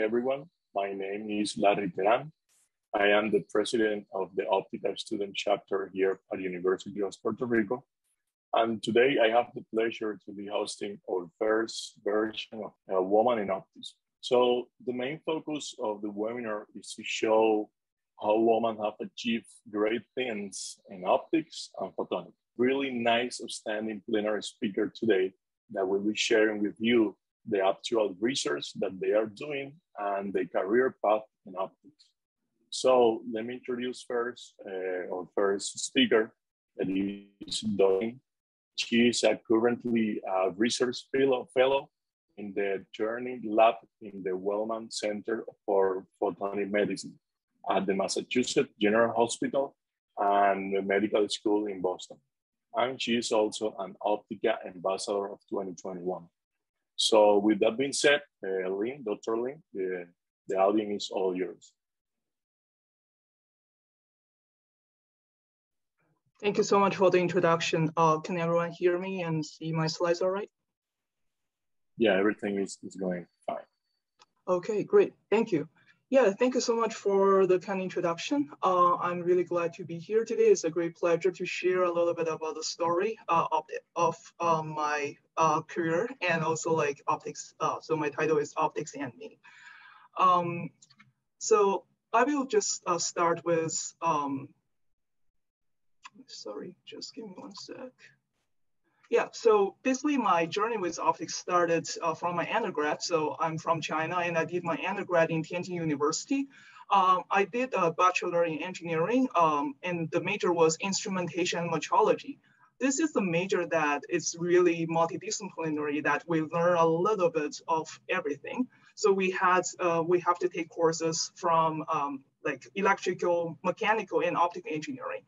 everyone. My name is Larry Teran. I am the president of the Optica student chapter here at University of Puerto Rico. And today I have the pleasure to be hosting our first version of a Woman in Optics. So the main focus of the webinar is to show how women have achieved great things in optics and photonics. Really nice, outstanding plenary speaker today that will be sharing with you the actual research that they are doing and the career path in optics. So let me introduce first uh, our first speaker, is Doreen. She is a currently a research fellow, fellow in the Tearney Lab in the Wellman Center for Photonic Medicine at the Massachusetts General Hospital and the Medical School in Boston. And she is also an Optica Ambassador of 2021. So with that being said, uh, Lynn, Dr. Lynn, the, the audience is all yours. Thank you so much for the introduction. Uh, can everyone hear me and see my slides all right? Yeah, everything is, is going fine. Okay, great, thank you. Yeah, thank you so much for the kind introduction. Uh, I'm really glad to be here today. It's a great pleasure to share a little bit about the story uh, of, of uh, my uh, career and also like optics. Uh, so my title is Optics and Me. Um, so I will just uh, start with, um, sorry, just give me one sec. Yeah, so basically my journey with optics started uh, from my undergrad. So I'm from China and I did my undergrad in Tianjin University. Um, I did a bachelor in engineering um, and the major was instrumentation and metrology. This is the major that is really multidisciplinary that we learn a little bit of everything. So we had, uh, we have to take courses from um, like electrical, mechanical and optical engineering.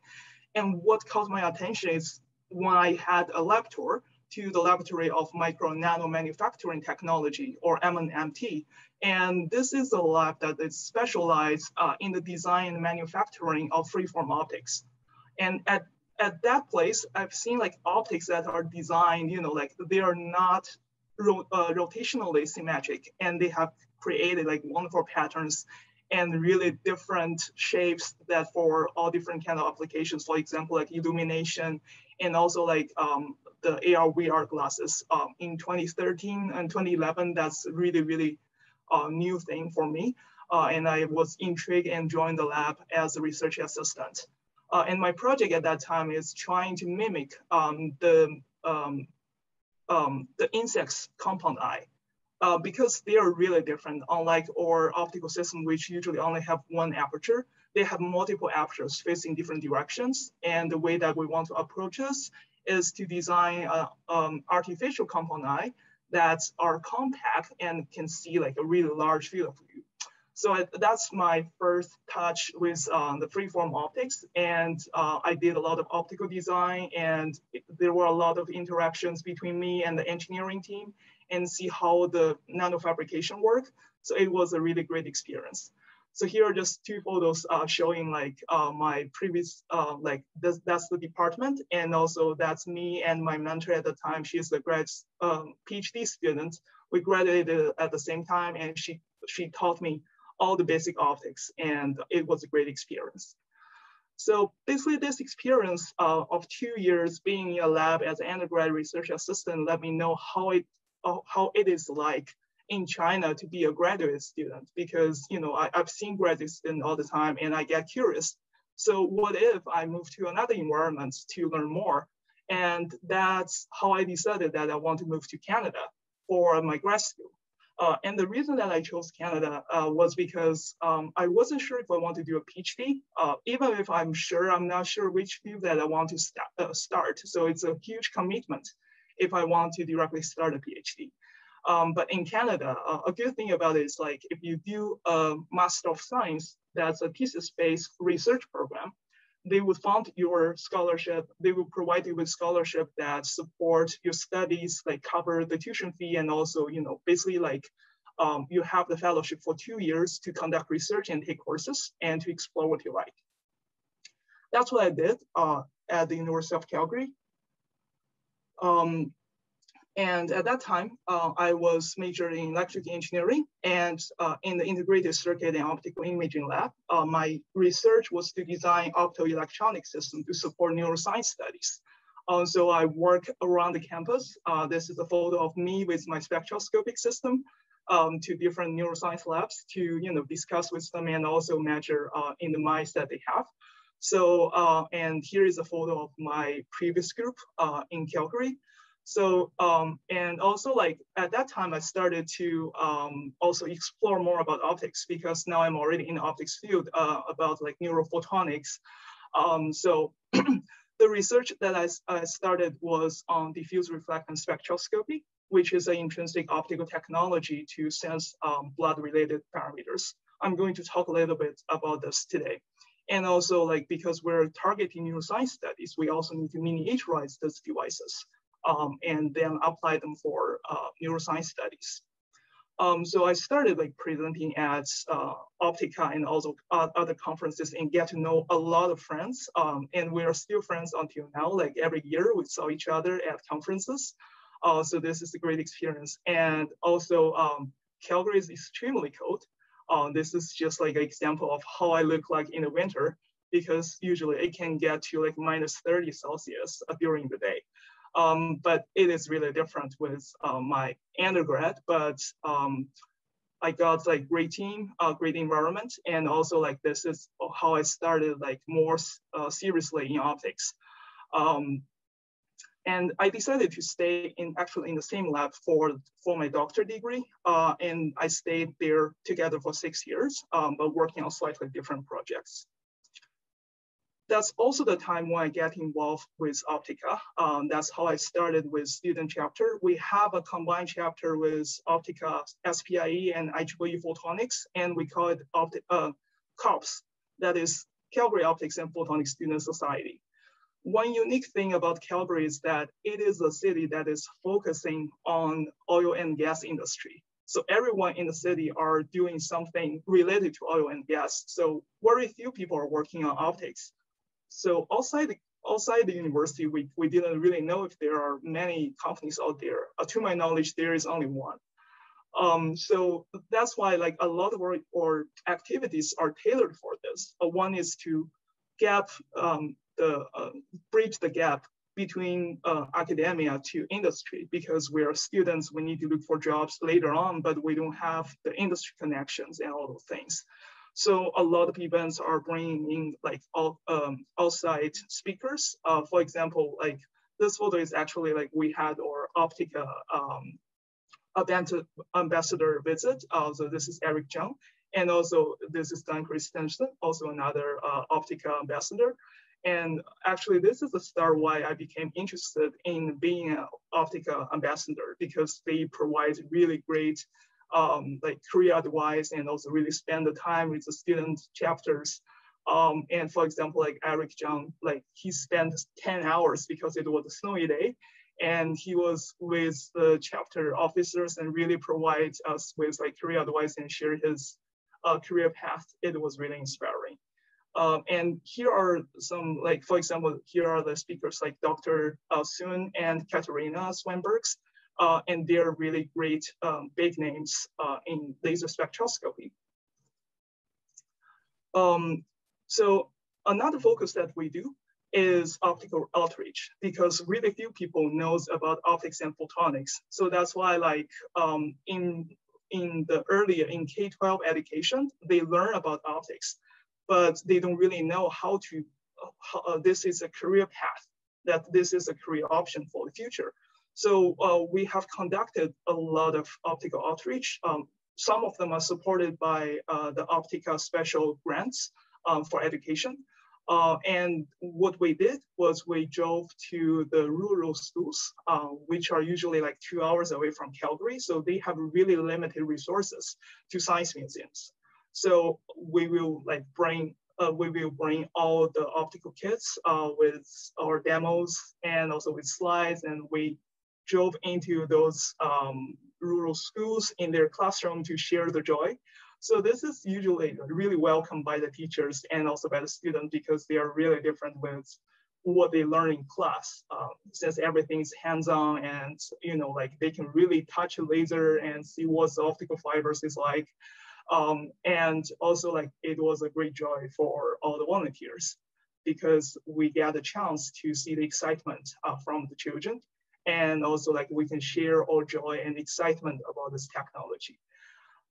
And what caught my attention is when I had a lab tour to the Laboratory of Micro Nano Manufacturing Technology, or MNMT. And this is a lab that is specialized uh, in the design and manufacturing of freeform optics. And at, at that place, I've seen like optics that are designed, you know, like they are not ro uh, rotationally symmetric and they have created like wonderful patterns and really different shapes that for all different kind of applications, for example, like illumination and also like um, the AR VR glasses um, in 2013 and 2011. That's really, really uh, new thing for me. Uh, and I was intrigued and joined the lab as a research assistant. Uh, and my project at that time is trying to mimic um, the, um, um, the insect's compound eye. Uh, because they are really different, unlike our optical system, which usually only have one aperture they have multiple apertures facing different directions. And the way that we want to approach this is to design an um, artificial compound eye that are compact and can see like a really large field of view. So that's my first touch with um, the freeform optics. And uh, I did a lot of optical design and there were a lot of interactions between me and the engineering team and see how the nanofabrication work. So it was a really great experience. So here are just two photos uh, showing like uh, my previous, uh, like this, that's the department. And also that's me and my mentor at the time. She's a grad um, PhD student. We graduated at the same time and she, she taught me all the basic optics and it was a great experience. So basically this experience uh, of two years being in a lab as an undergrad research assistant let me know how it, uh, how it is like in China to be a graduate student because you know I, have seen graduate students all the time and I get curious. So what if I move to another environment to learn more? And that's how I decided that I want to move to Canada for my grad school. Uh, and the reason that I chose Canada uh, was because um, I wasn't sure if I want to do a PhD. Uh, even if I'm sure, I'm not sure which field that I want to st uh, start. So it's a huge commitment if I want to directly start a PhD. Um, but in Canada, uh, a good thing about it is like if you do a Master of Science, that's a thesis-based research program, they would fund your scholarship. They will provide you with scholarship that support your studies, like cover the tuition fee, and also, you know, basically like um, you have the fellowship for two years to conduct research and take courses and to explore what you like. That's what I did uh, at the University of Calgary. Um, And at that time, uh, I was majoring in electrical engineering and uh, in the integrated circuit and optical imaging lab. Uh, my research was to design optoelectronic system to support neuroscience studies. Uh, so I work around the campus. Uh, this is a photo of me with my spectroscopic system um, to different neuroscience labs to you know discuss with them and also measure uh, in the mice that they have. So, and here is a photo of my previous group in Calgary. So, um, and also like at that time, I started to um, also explore more about optics because now I'm already in the optics field uh, about like neurophotonics. Um, so the research that I, I, started was on diffuse reflectance spectroscopy, which is an intrinsic optical technology to sense um, blood-related parameters. I'm going to talk a little bit about this today. And also like, because we're targeting neuroscience studies, we also need to miniaturize those devices um, and then apply them for uh, neuroscience studies. Um, so I started like presenting at uh, Optica and also other conferences and get to know a lot of friends. Um, and we are still friends until now. Like every year we saw each other at conferences. Uh, so this is a great experience. And also um, Calgary is extremely cold. Uh, this is just like an example of how I look like in the winter because usually it can get to like minus 30 Celsius uh, during the day. Um, but it is really different with uh, my undergrad, but um, I got like great team, uh, great environment, and also like this is how I started like more uh, seriously in optics. Um, and I decided to stay in actually in the same lab for, for my doctor degree. Uh, and I stayed there together for six years, um, but working on slightly different projects that's also the time when I get involved with Optica. Um, that's how I started with student chapter. We have a combined chapter with Optica, SPIE, and IEEE Photonics, and we call it Opti uh, COPS, that is Calgary Optics and Photonics Student Society. One unique thing about Calgary is that it is a city that is focusing on oil and gas industry. So everyone in the city are doing something related to oil and gas. So very few people are working on optics. So outside the, outside the university, we, we didn't really know if there are many companies out there. Uh, to my knowledge, there is only one. Um, so that's why like a lot of our, our activities are tailored for this. Uh, one is to gap um, the uh, bridge the gap between uh, academia to industry because we are students, we need to look for jobs later on, but we don't have the industry connections and all those things. So a lot of events are bringing in like all, um, outside speakers. Uh, for example, like this photo is actually like we had our Optica um, ambassador visit. Uh, so this is Eric Zhang. And also this is Dan Christensen, also another uh, Optica ambassador. And actually this is the start why I became interested in being an Optica ambassador because they provide really great um, like career advice and also really spend the time with the student chapters. Um, and for example, like Eric Zhang, like he spent 10 hours because it was a snowy day and he was with the chapter officers and really provide us with like career advice and share his uh, career path. It was really inspiring. Um, and here are some, like, for example, here are the speakers like Dr. Uh, Sune and Katarina Svanbergs uh, and they're really great um, big names uh, in laser spectroscopy. Um, so another focus that we do is optical outreach because really few people knows about optics and photonics. So that's why like um, in, in the earlier in K-12 education, they learn about optics, but they don't really know how to, how, uh, this is a career path, that this is a career option for the future. So uh, we have conducted a lot of optical outreach. Um, some of them are supported by uh, the Optica special grants um, for education. Uh, and what we did was we drove to the rural schools, uh, which are usually like two hours away from Calgary. So they have really limited resources to science museums. So we will like bring uh, we will bring all the optical kits uh, with our demos and also with slides and we drove into those um, rural schools in their classroom to share the joy. So this is usually really welcomed by the teachers and also by the students because they are really different with what they learn in class, um, since everything's hands-on and you know like they can really touch a laser and see what the optical fibers is like. Um, and also like it was a great joy for all the volunteers because we get a chance to see the excitement uh, from the children and also like we can share our joy and excitement about this technology.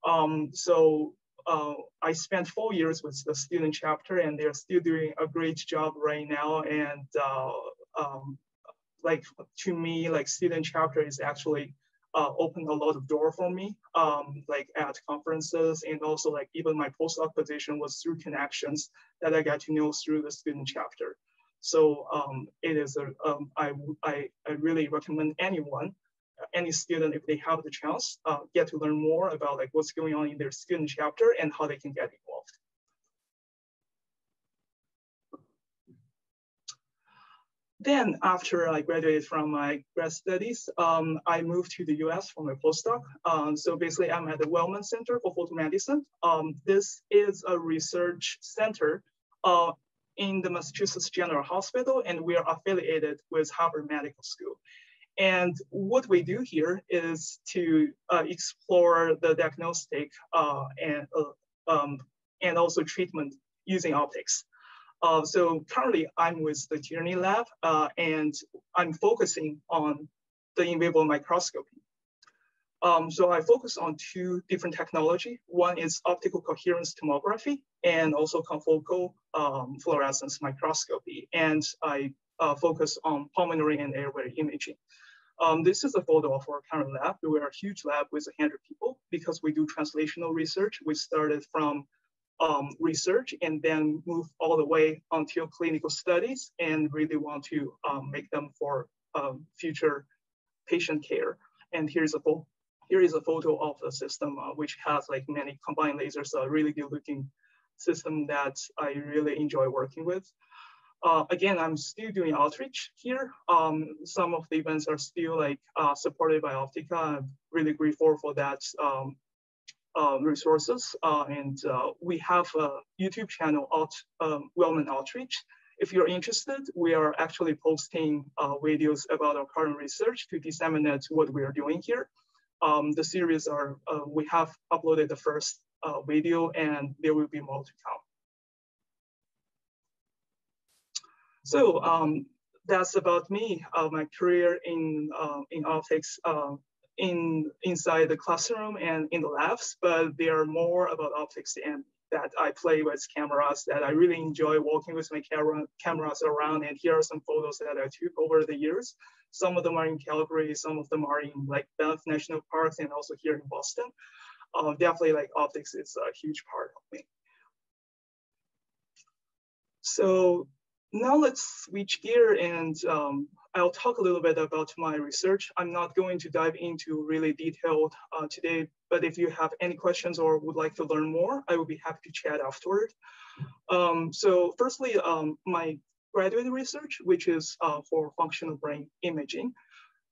Um, so uh, I spent four years with the student chapter and they're still doing a great job right now. And uh, um, like to me, like student chapter is actually uh, opened a lot of door for me, um, like at conferences and also like even my postdoc position was through connections that I got to know through the student chapter. So um, it is a, um, I, I, I really recommend anyone any student, if they have the chance, uh, get to learn more about like what's going on in their student chapter and how they can get involved. Then after I graduated from my grad studies, um, I moved to the US for my postdoc. Um, so basically I'm at the Wellman Center for Photomedicine. Um, this is a research center uh, in the Massachusetts General Hospital and we are affiliated with Harvard Medical School. And what we do here is to uh, explore the diagnostic uh, and, uh, um, and also treatment using optics. Uh, so currently I'm with the Tearney lab uh, and I'm focusing on the in vivo microscopy. Um, so I focus on two different technology. One is optical coherence tomography and also confocal um, fluorescence microscopy. And I uh, focus on pulmonary and airway imaging. Um, this is a photo of our current lab. We are a huge lab with 100 people because we do translational research. We started from um, research and then move all the way until clinical studies and really want to um, make them for um, future patient care. And here's a here is a photo of the system, uh, which has like many combined lasers, a really good looking system that I really enjoy working with. Uh, again, I'm still doing outreach here. Um, some of the events are still like uh, supported by Optica. I'm really grateful for that um, resources. Uh, and uh, we have a YouTube channel, Out, um, Wellman Outreach. If you're interested, we are actually posting uh, videos about our current research to disseminate what we are doing here. Um, the series are, we have uploaded the first video and there will be more to come. So um, that's about me, uh, my career in, uh, in optics uh, in, inside the classroom and in the labs, but they are more about optics and that I play with cameras that I really enjoy walking with my camera, cameras around. And here are some photos that I took over the years. Some of them are in Calgary, some of them are in like Banff National Parks and also here in Boston. Uh, definitely like optics is a huge part of me. So now let's switch gear and um, I'll talk a little bit about my research. I'm not going to dive into really detailed uh, today, but if you have any questions or would like to learn more, I will be happy to chat afterward. Um, so firstly, um, my graduate research, which is uh, for functional brain imaging.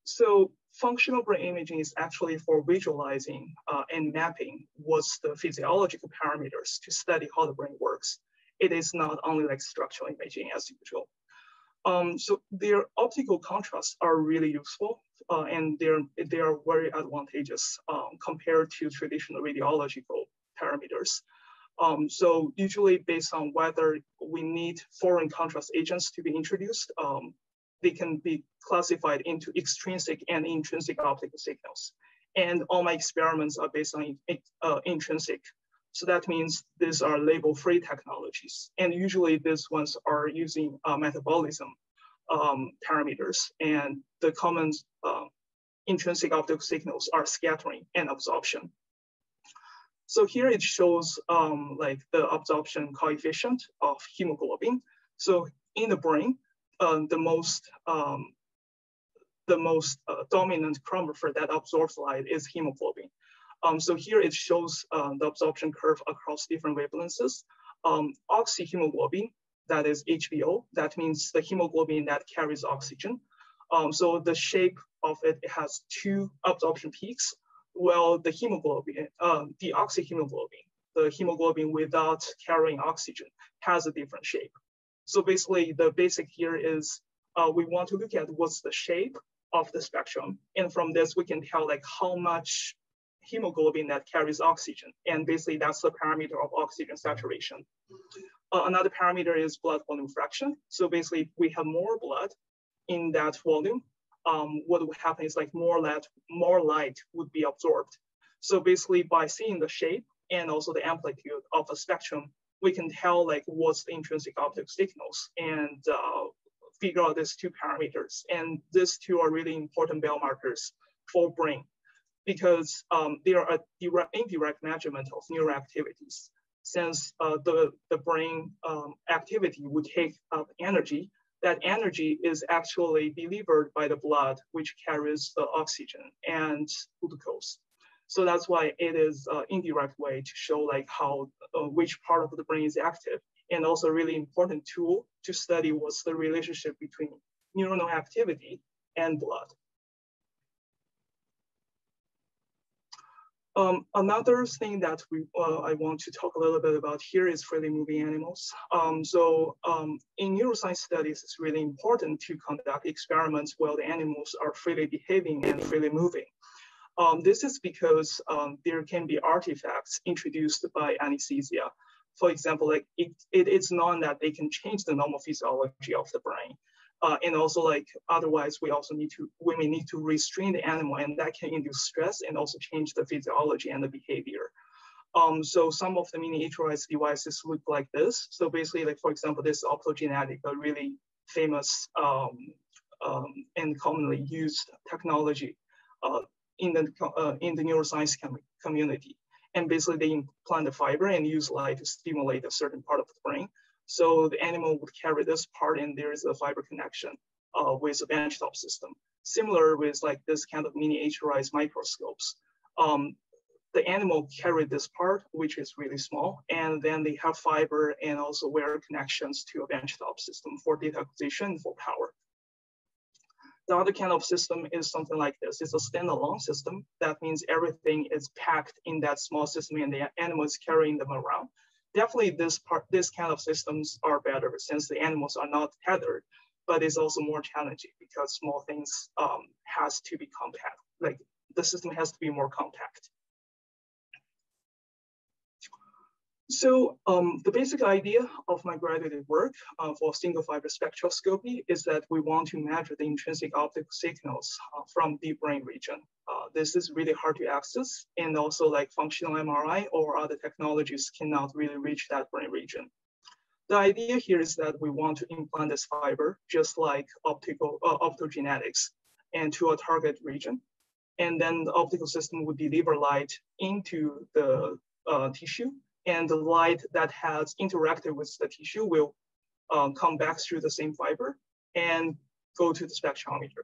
So functional brain imaging is actually for visualizing uh, and mapping what's the physiological parameters to study how the brain works it is not only like structural imaging as usual. Um, so their optical contrasts are really useful uh, and they're, they are very advantageous um, compared to traditional radiological parameters. Um, so usually based on whether we need foreign contrast agents to be introduced, um, they can be classified into extrinsic and intrinsic optical signals. And all my experiments are based on uh, intrinsic so that means these are label-free technologies. And usually these ones are using uh, metabolism um, parameters. And the common uh, intrinsic optical signals are scattering and absorption. So here it shows um, like the absorption coefficient of hemoglobin. So in the brain, uh, the most um, the most uh, dominant chromophore that absorbs light is hemoglobin. Um, so here it shows uh, the absorption curve across different wavelengths. Um, oxyhemoglobin, that is HBO, that means the hemoglobin that carries oxygen. Um, so the shape of it, it has two absorption peaks, while the hemoglobin, uh, the oxyhemoglobin, the hemoglobin without carrying oxygen has a different shape. So basically the basic here is uh, we want to look at what's the shape of the spectrum. And from this, we can tell like how much hemoglobin that carries oxygen. And basically that's the parameter of oxygen saturation. Uh, another parameter is blood volume fraction. So basically we have more blood in that volume. Um, what would happen is like more light, more light would be absorbed. So basically by seeing the shape and also the amplitude of the spectrum, we can tell like what's the intrinsic optic signals and uh, figure out these two parameters. And these two are really important biomarkers for brain because um, they are direct, indirect measurement of neural activities. Since uh, the, the brain um, activity would take up energy, that energy is actually delivered by the blood, which carries the oxygen and glucose. So that's why it is an indirect way to show like how, uh, which part of the brain is active and also a really important tool to study what's the relationship between neuronal activity and blood. Um, another thing that we, uh, I want to talk a little bit about here is freely moving animals. Um, so um, in neuroscience studies, it's really important to conduct experiments while the animals are freely behaving and freely moving. Um, this is because um, there can be artifacts introduced by anesthesia. For example, like it, it, it's known that they can change the normal physiology of the brain. Uh, and also like otherwise we also need to we may need to restrain the animal and that can induce stress and also change the physiology and the behavior. Um, so some of the mini miniaturized devices look like this. So basically like for example this optogenetic a really famous um, um, and commonly used technology uh, in the uh, in the neuroscience com community. And basically they implant the fiber and use light to stimulate a certain part of the brain so the animal would carry this part and there is a fiber connection uh, with a benchtop system. Similar with like this kind of miniaturized microscopes. Um, the animal carry this part, which is really small, and then they have fiber and also wire connections to a benchtop system for data acquisition for power. The other kind of system is something like this. It's a standalone system. That means everything is packed in that small system and the animal is carrying them around definitely this part, this kind of systems are better since the animals are not tethered, but it's also more challenging because small things um, has to be compact. Like the system has to be more compact. So um, the basic idea of my graduate work uh, for single fiber spectroscopy is that we want to measure the intrinsic optical signals uh, from deep brain region. Uh, this is really hard to access and also like functional MRI or other technologies cannot really reach that brain region. The idea here is that we want to implant this fiber just like optical uh, optogenetics and to a target region. And then the optical system would deliver light into the uh, tissue and the light that has interacted with the tissue will um, come back through the same fiber and go to the spectrometer.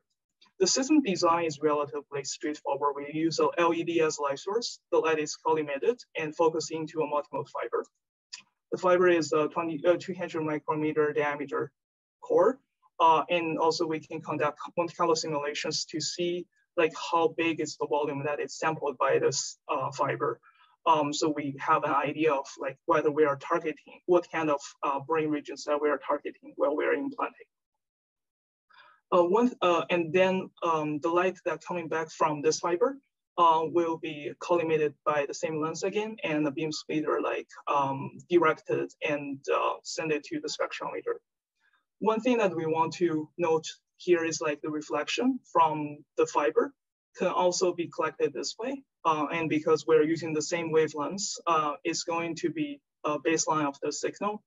The system design is relatively straightforward. We use a LED as light source. The light is collimated and focused into a multimode fiber. The fiber is a 20, uh, 200 micrometer diameter core. Uh, and also we can conduct Monte Carlo simulations to see like how big is the volume that is sampled by this uh, fiber. Um, so we have an idea of like whether we are targeting, what kind of uh, brain regions that we are targeting while we are implanting. Uh, one, uh, and then um, the light that coming back from this fiber uh, will be collimated by the same lens again, and the beam splitter like um, directed and uh, send it to the spectrometer. One thing that we want to note here is like the reflection from the fiber can also be collected this way. Uh, and because we're using the same wavelengths, uh, it's going to be a baseline of the signal.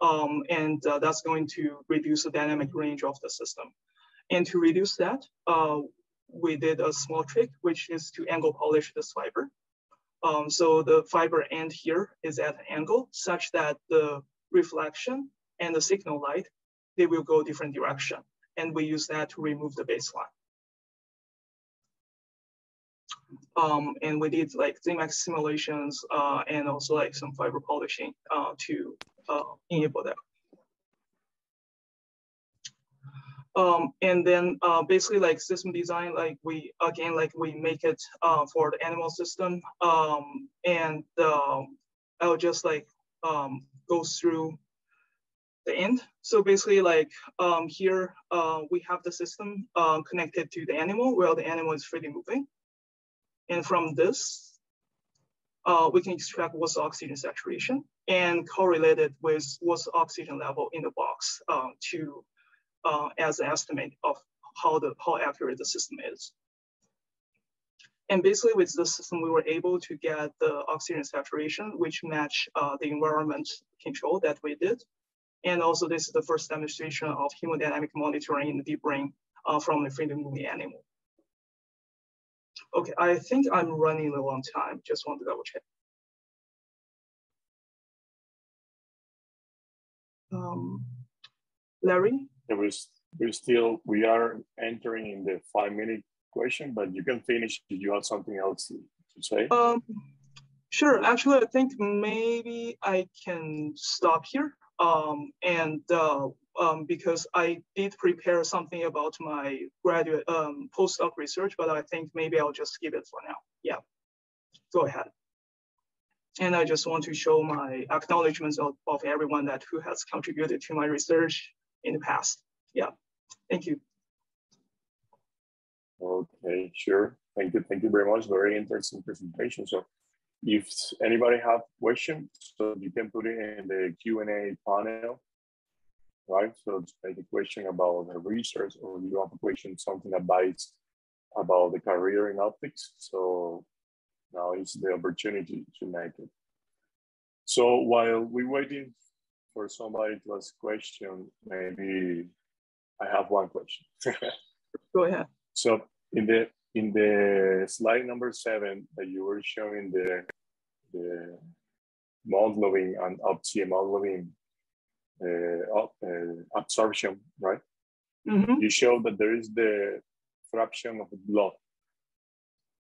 Um, and uh, that's going to reduce the dynamic range of the system. And to reduce that, uh, we did a small trick, which is to angle polish this fiber. Um, so the fiber end here is at an angle such that the reflection and the signal light, they will go different direction. And we use that to remove the baseline. Um, and we did like Zemax simulations uh, and also like some fiber polishing uh, to uh, enable that. Um, and then uh, basically like system design, like we, again, like we make it uh, for the animal system. Um, and I'll just like um, go through the end. So basically like um, here, uh, we have the system connected to the animal where the animal is freely moving. And from this, uh, we can extract what's oxygen saturation and correlate it with what's oxygen level in the box uh, to uh, as an estimate of how the how accurate the system is. And basically with the system, we were able to get the oxygen saturation, which match uh, the environment control that we did. And also this is the first demonstration of hemodynamic monitoring in the deep brain uh, from the freedom moving animal. Okay, I think I'm running low on time. Just want to double check. Um, Larry? Yeah, we we still, we are entering in the five minute question, but you can finish if you have something else to, to say. Um, sure, actually, I think maybe I can stop here. Um, and uh, um, because I did prepare something about my graduate um, postdoc research, but I think maybe I'll just skip it for now. Yeah, go ahead. And I just want to show my acknowledgements of, of everyone that who has contributed to my research in the past. Yeah, thank you. Okay, sure. Thank you. Thank you very much. Very interesting presentation. So if anybody have questions, so you can put it in the Q&A panel, right? So make a question about the research or you have a question, something advice about the career in optics. So now is the opportunity to make it. So while we're waiting for somebody to ask question, maybe I have one question. Go ahead. So in the in the slide number seven that you were showing the the hemoglobin and opti-hemoglobin uh, uh, absorption, right? Mm-hmm. You show that there is the fraction of the blood.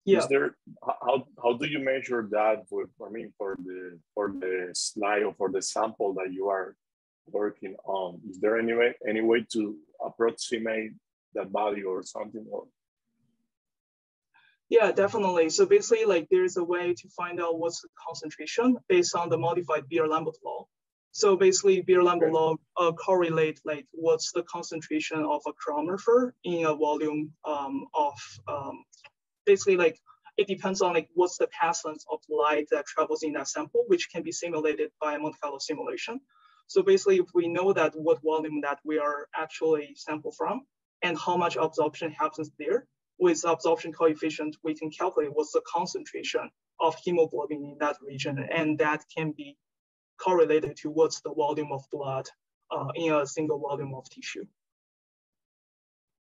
Yeah. Is there how how do you measure that for I mean for the for the slide or for the sample that you are working on? Is there any way any way to approximate that value or something or yeah, definitely. So basically, like there's a way to find out what's the concentration based on the modified Beer-Lambert law. So basically, Beer-Lambert law uh, correlate like what's the concentration of a chromophore in a volume um, of um, basically like it depends on like what's the path length of light that travels in that sample, which can be simulated by a Monte Carlo simulation. So basically, if we know that what volume that we are actually sample from and how much absorption happens there, with absorption coefficient, we can calculate what's the concentration of hemoglobin in that region, and that can be correlated to what's the volume of blood uh, in a single volume of tissue.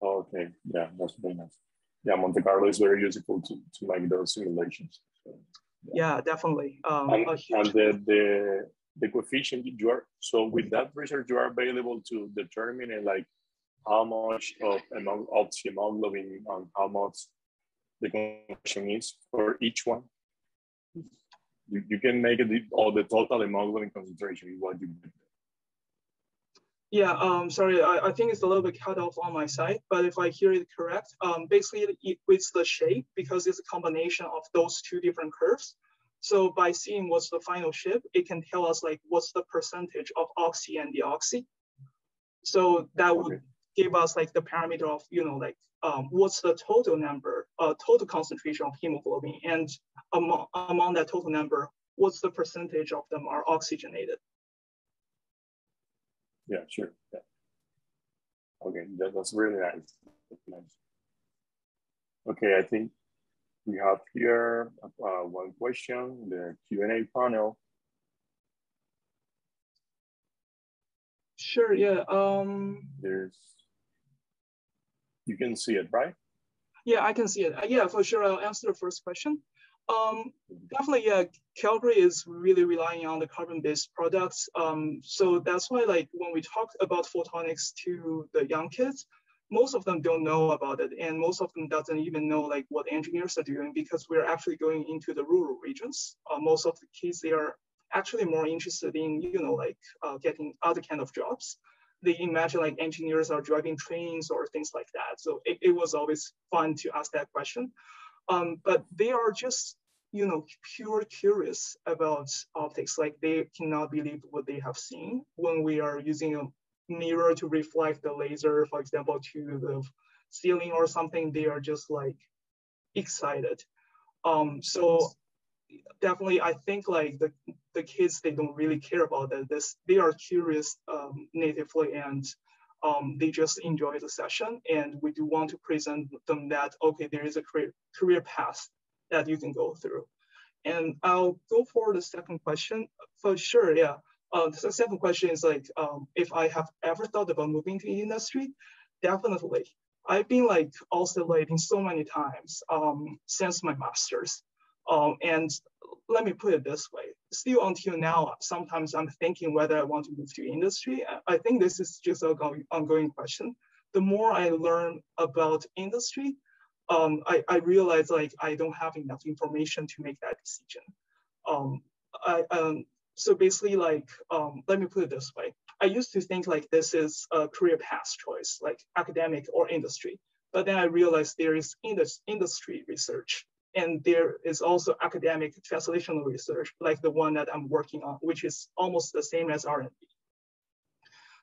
Okay, yeah, that's very nice. Yeah, Monte Carlo is very useful to, to make those simulations. So, yeah. yeah. definitely. Um, and, and the, the, the coefficient you are, so with that research, you are available to determine like how much of among of hemoglobin and how much the concentration is for each one. You, you can make it all the total hemoglobin concentration is what you do. Yeah, um, sorry, I, I think it's a little bit cut off on my side, but if I hear it correct, um, basically it, it's the shape because it's a combination of those two different curves. So by seeing what's the final shape, it can tell us like what's the percentage of oxy and deoxy. So that would give us like the parameter of, you know, like um, what's the total number, uh, total concentration of hemoglobin, and among, among that total number, what's the percentage of them are oxygenated? Yeah, sure. Yeah. Okay, that, that's really nice. Nice. Okay, I think we have here uh, one question, the Q&A panel. Sure, yeah. Um, There's you can see it, right? Yeah, I can see it. Uh, yeah, for sure. I'll answer the first question. Um, definitely, yeah, Calgary is really relying on the carbon-based products. Um, so that's why, like, when we talk about photonics to the young kids, most of them don't know about it, and most of them doesn't even know like what engineers are doing because we're actually going into the rural regions. Uh, most of the kids they are actually more interested in, you know, like uh, getting other kind of jobs they imagine like engineers are driving trains or things like that. So it, it was always fun to ask that question. Um, but they are just you know, pure curious about optics. Like they cannot believe what they have seen when we are using a mirror to reflect the laser, for example, to the ceiling or something. They are just like excited. Um, so definitely, I think like the the kids they don't really care about that. This they are curious um, natively and um, they just enjoy the session. And we do want to present them that, okay, there is a career, career path that you can go through. And I'll go for the second question for sure, yeah. Uh, the second question is like, um, if I have ever thought about moving to industry, definitely. I've been like oscillating so many times um, since my master's. Um, and let me put it this way, still until now, sometimes I'm thinking whether I want to move to industry. I think this is just an ongoing question. The more I learn about industry, um, I, I realize like I don't have enough information to make that decision. Um, I, um, so basically like, um, let me put it this way. I used to think like this is a career path choice, like academic or industry. But then I realized there is indus industry research and there is also academic translational research, like the one that I'm working on, which is almost the same as R&D.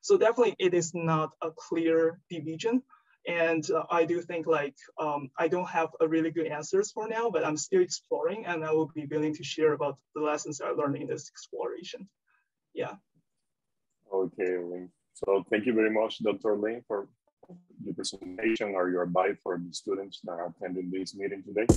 So definitely it is not a clear division. And uh, I do think like, um, I don't have a really good answers for now, but I'm still exploring and I will be willing to share about the lessons I learned in this exploration. Yeah. Okay. So thank you very much, Dr. Lin, for the presentation or your advice for the students that are attending this meeting today.